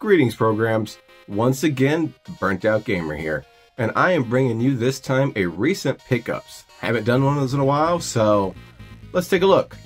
Greetings, programs. Once again, Burnt Out Gamer here, and I am bringing you this time a recent pickups. Haven't done one of those in a while, so let's take a look.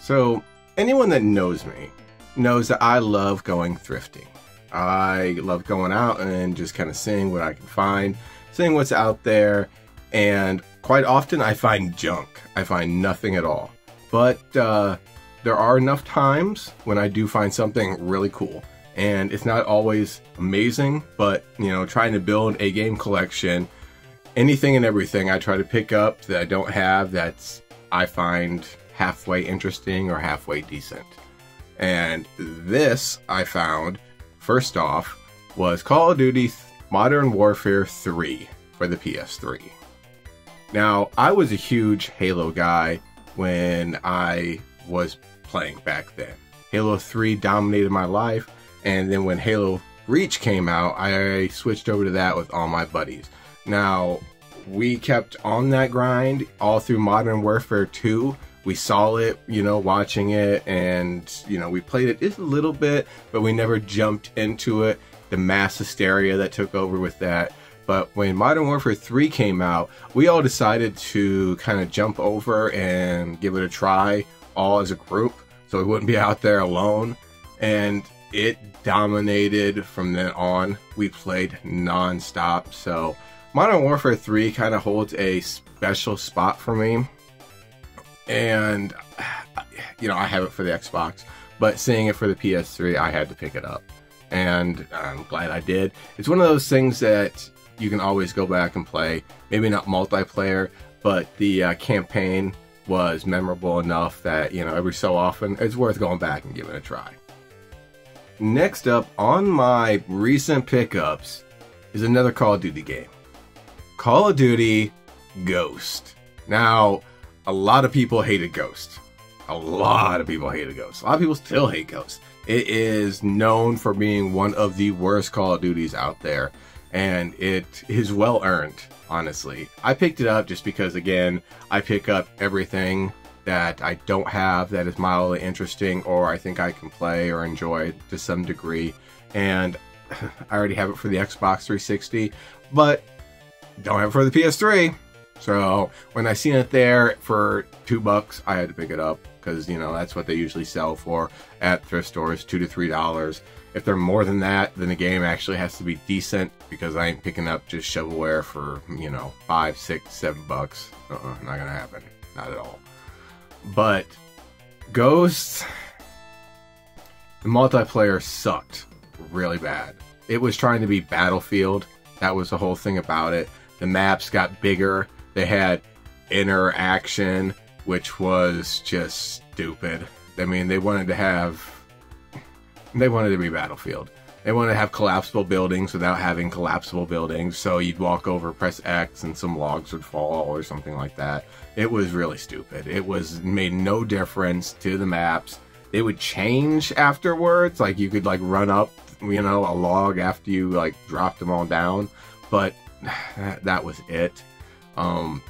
So, anyone that knows me knows that I love going thrifting. I love going out and just kind of seeing what I can find, seeing what's out there, and quite often I find junk. I find nothing at all. But uh, there are enough times when I do find something really cool. And it's not always amazing, but you know, trying to build a game collection, anything and everything I try to pick up that I don't have that's I find halfway interesting or halfway decent. And this I found, first off, was Call of Duty Modern Warfare 3 for the PS3. Now, I was a huge Halo guy when I was playing back then. Halo 3 dominated my life, and then when Halo Reach came out, I switched over to that with all my buddies. Now, we kept on that grind all through Modern Warfare 2. We saw it, you know, watching it, and, you know, we played it just a little bit, but we never jumped into it. The mass hysteria that took over with that. But when Modern Warfare 3 came out, we all decided to kind of jump over and give it a try, all as a group, so we wouldn't be out there alone. And it dominated from then on. We played non-stop, so Modern Warfare 3 kind of holds a special spot for me. And, you know, I have it for the Xbox, but seeing it for the PS3, I had to pick it up. And I'm glad I did. It's one of those things that you can always go back and play. Maybe not multiplayer, but the uh, campaign was memorable enough that, you know, every so often it's worth going back and giving it a try. Next up on my recent pickups is another Call of Duty game. Call of Duty Ghost. Now, a lot of people hated Ghost. A lot of people hated Ghost. A lot of people still hate Ghost. It is known for being one of the worst Call of Duties out there, and it is well earned, honestly. I picked it up just because, again, I pick up everything that I don't have that is mildly interesting or I think I can play or enjoy to some degree. And I already have it for the Xbox 360, but don't have it for the PS3. So when I seen it there for two bucks, I had to pick it up because you know that's what they usually sell for at thrift stores, two to three dollars. If they're more than that, then the game actually has to be decent because I ain't picking up just shovelware for you know five, six, seven bucks. Uh-uh, not gonna happen, not at all. But Ghosts, the multiplayer sucked really bad. It was trying to be Battlefield. That was the whole thing about it. The maps got bigger. They had interaction, which was just stupid. I mean, they wanted to have. They wanted to be Battlefield. They wanted to have collapsible buildings without having collapsible buildings. So you'd walk over, press X, and some logs would fall or something like that. It was really stupid. It was made no difference to the maps. They would change afterwards. Like you could like run up, you know, a log after you like dropped them all down. But that was it. Um,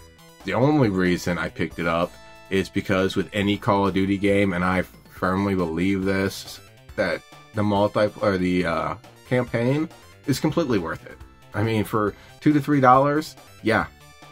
the only reason I picked it up is because with any Call of Duty game, and I firmly believe this, that the multi or the uh, campaign is completely worth it. I mean, for two to three dollars, yeah,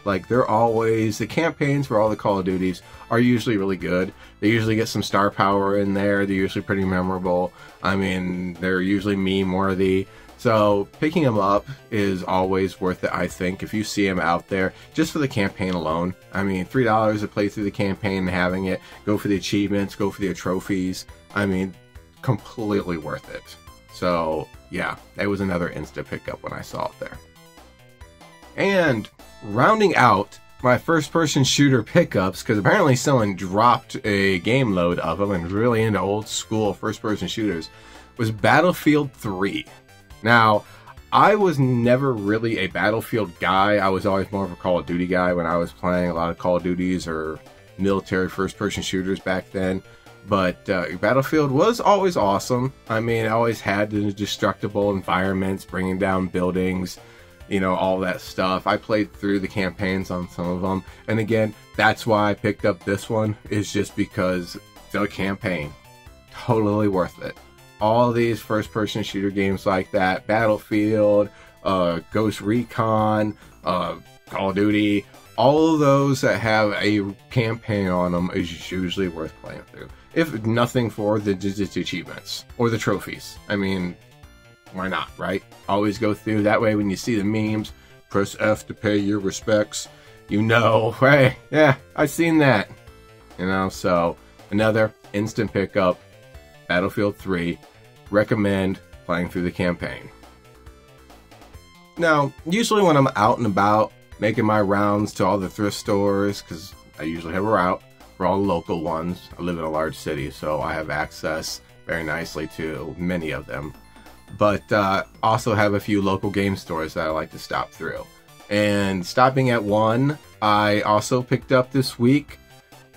like they're always the campaigns for all the Call of Duties are usually really good. They usually get some star power in there. They're usually pretty memorable. I mean, they're usually meme worthy. So picking them up is always worth it, I think, if you see them out there, just for the campaign alone. I mean, $3 to play through the campaign and having it, go for the achievements, go for the trophies. I mean, completely worth it. So, yeah, that was another insta pickup when I saw it there. And rounding out my first person shooter pickups, because apparently someone dropped a game load of them and really into old school first person shooters, was Battlefield 3. Now, I was never really a Battlefield guy. I was always more of a Call of Duty guy when I was playing a lot of Call of Duties or military first person shooters back then. But uh, Battlefield was always awesome. I mean, it always had the destructible environments, bringing down buildings, you know, all that stuff. I played through the campaigns on some of them. And again, that's why I picked up this one, is just because the campaign. Totally worth it. All these first person shooter games like that, Battlefield, uh, Ghost Recon, uh, Call of Duty, all of those that have a campaign on them is usually worth playing through. If nothing for the achievements or the trophies. I mean, why not, right? Always go through. That way, when you see the memes, press F to pay your respects. You know, hey, yeah, I've seen that. You know, so another instant pickup, Battlefield 3. Recommend playing through the campaign. Now, usually when I'm out and about making my rounds to all the thrift stores, because I usually have a route for all the local ones. I live in a large city, so I have access very nicely to many of them. But uh, also have a few local game stores that I like to stop through. And stopping at one, I also picked up this week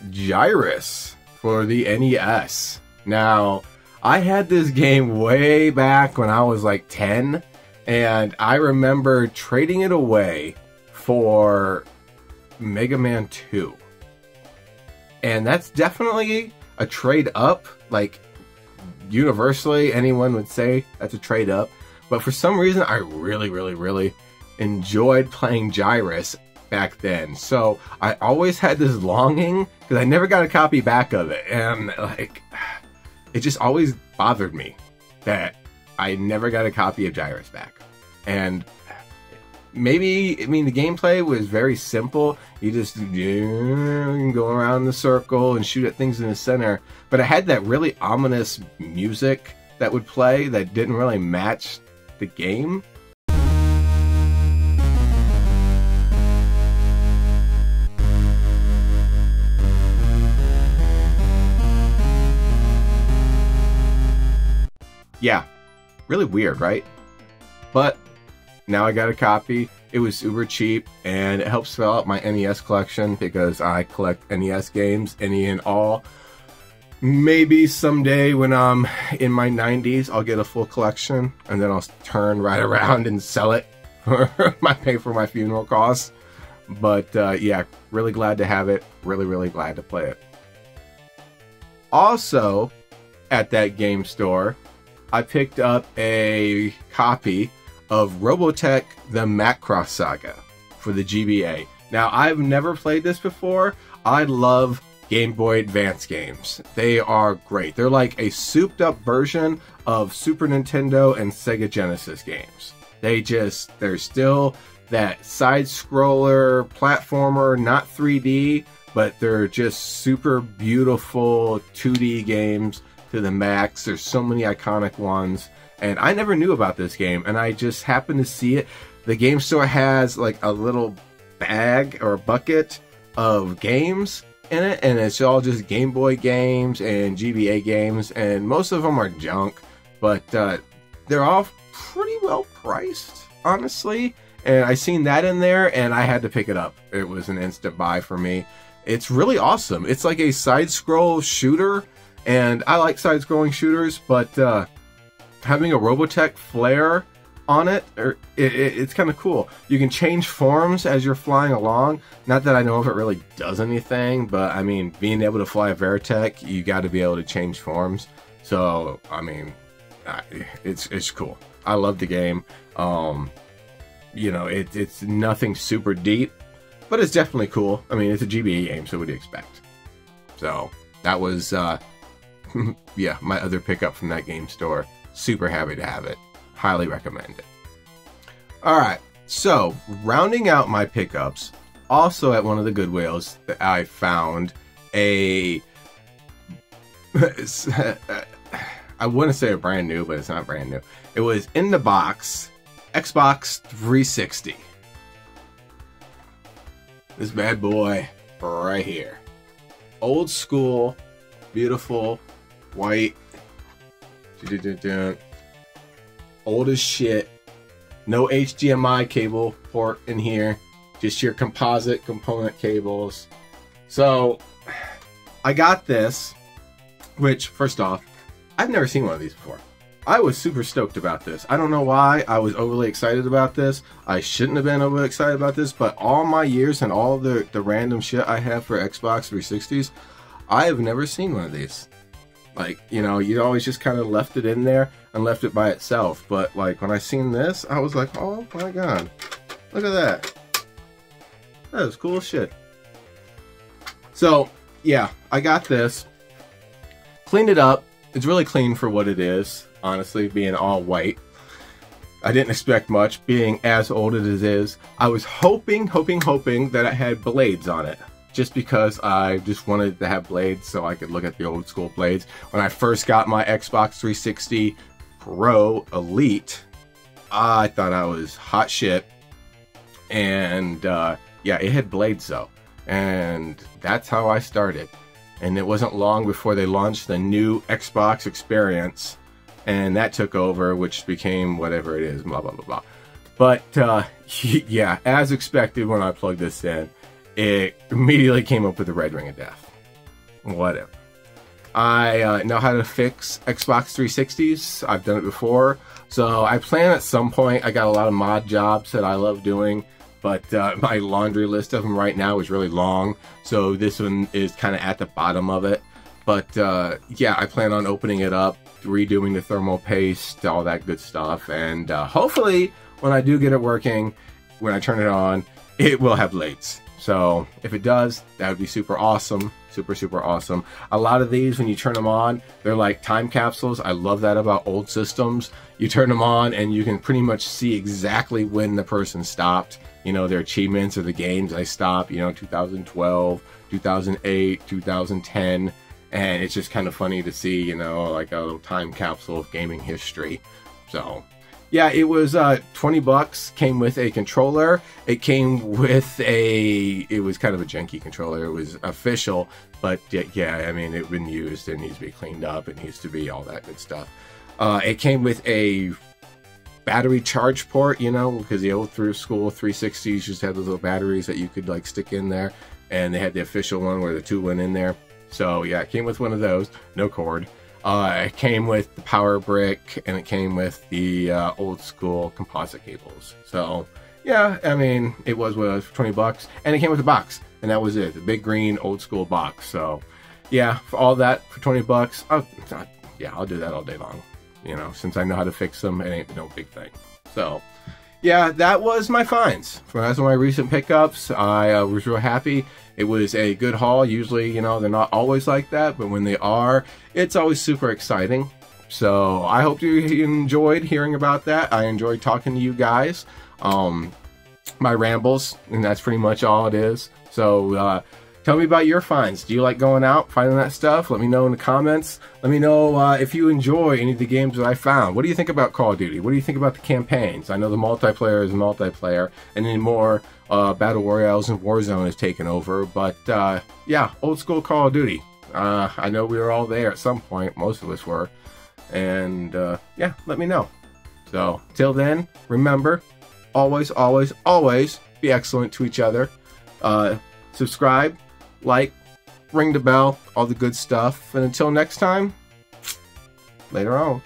Gyruss for the NES. Now, I had this game way back when I was like 10 and I remember trading it away for Mega Man 2. And that's definitely a trade up. Like, universally, anyone would say that's a trade up. But for some reason, I really, really, really enjoyed playing Gyruss back then. So I always had this longing because I never got a copy back of it. And, like, it just always bothered me that I never got a copy of Gyruss back. And maybe, I mean, the gameplay was very simple. You just go around the circle and shoot at things in the center. But it had that really ominous music that would play that didn't really match the game. Yeah, really weird, right? But now I got a copy. It was super cheap and it helps fill out my NES collection because I collect NES games, any and all. Maybe someday when I'm in my 90s, I'll get a full collection and then I'll turn right around and sell it for my pay for my funeral costs. But uh, yeah, really glad to have it. Really, really glad to play it. Also, at that game store, I picked up a copy of Robotech the Macross Saga for the GBA. Now, I've never played this before. I love Game Boy Advance games. They are great. They're like a souped up version of Super Nintendo and Sega Genesis games. They just, they're still that side scroller platformer, not 3D, but they're just super beautiful 2D games to the max. There's so many iconic ones and I never knew about this game, and I just happened to see it. The game store has like a little bag or bucket of games in it, and it's all just Game Boy games and GBA games, and most of them are junk, but uh, they're all pretty well priced, honestly. And I seen that in there, and I had to pick it up. It was an instant buy for me. It's really awesome. It's like a side scroll shooter, and I like side scrolling shooters, but uh, having a Robotech flare on it, or it, it, it's kind of cool. You can change forms as you're flying along. Not that I know if it really does anything, but I mean, being able to fly a Veritech, you got to be able to change forms. So, I mean, it's it's cool. I love the game. Um, you know, it, it's nothing super deep, but it's definitely cool. I mean, it's a GBA game, so what do you expect? So that was, uh, yeah, my other pickup from that game store. Super happy to have it. Highly recommend it. All right, so rounding out my pickups, also at one of the Goodwills that I found a. I wouldn't say a brand new, but it's not brand new. It was in the box Xbox 360. This bad boy right here. Old school, beautiful, white Old as shit. No HDMI cable port in here. Just your composite component cables. So, I got this Which, first off, I've never seen one of these before. I was super stoked about this. I don't know why I was overly excited about this. I shouldn't have been overly excited about this, but all my years and all the, the random shit I have for Xbox 360s, I have never seen one of these. Like, you know, you always just kind of left it in there and left it by itself. But, like, when I seen this, I was like, oh my god. Look at that. That is cool shit. So, yeah, I got this. Cleaned it up. It's really clean for what it is honestly, being all white. I didn't expect much, being as old as it is. I was hoping, hoping, hoping that it had blades on it. Just because I just wanted to have blades so I could look at the old school blades. When I first got my Xbox 360 Pro Elite, I thought I was hot shit. And uh, yeah, it had blades though. And that's how I started. And it wasn't long before they launched the new Xbox experience and that took over, which became whatever it is, blah, blah, blah, blah. But uh, yeah, as expected when I plugged this in, it immediately came up with the red ring of death. Whatever. I uh, know how to fix Xbox 360s. I've done it before. So I plan at some point, I got a lot of mod jobs that I love doing, but uh, my laundry list of them right now is really long. So this one is kind of at the bottom of it. But uh, yeah, I plan on opening it up redoing the thermal paste, all that good stuff. And uh, hopefully, when I do get it working, when I turn it on, it will have blades. So if it does, that would be super awesome. Super, super awesome. A lot of these, when you turn them on, they're like time capsules. I love that about old systems. You turn them on and you can pretty much see exactly when the person stopped. You know, their achievements or the games they stopped, you know, 2012, 2008, 2010 and it's just kind of funny to see, you know, like a little time capsule of gaming history. So, yeah, it was uh, 20 bucks. Came with a controller. It came with a. It was kind of a janky controller. It was official, but yeah, I mean, it's been used. It needs to be cleaned up. It needs to be all that good stuff. Uh, it came with a battery charge port, you know, because the old through school 360s just had those little batteries that you could like stick in there, and they had the official one where the two went in there. So yeah, it came with one of those, no cord. Uh, it came with the power brick and it came with the uh, old school composite cables. So yeah, I mean, it was what, 20 bucks and it came with a box and that was it. The big green old school box. So yeah, for all that for 20 bucks, I'll, yeah, I'll do that all day long. You know, since I know how to fix them, it ain't no big thing. So yeah, that was my finds. That's my recent pickups. I uh, was real happy. It was a good haul. Usually, you know, they're not always like that, but when they are, it's always super exciting. So I hope you enjoyed hearing about that. I enjoyed talking to you guys. Um, my rambles, and that's pretty much all it is. So uh, Tell me about your finds. Do you like going out, finding that stuff? Let me know in the comments. Let me know uh, if you enjoy any of the games that I found. What do you think about Call of Duty? What do you think about the campaigns? I know the multiplayer is multiplayer, and then more uh, Battle Royales and Warzone has taken over. But uh, yeah, old school Call of Duty. Uh, I know we were all there at some point. Most of us were. And uh, yeah, let me know. So, till then, remember, always, always, always be excellent to each other. Uh, subscribe, like, ring the bell, all the good stuff. And until next time, later on.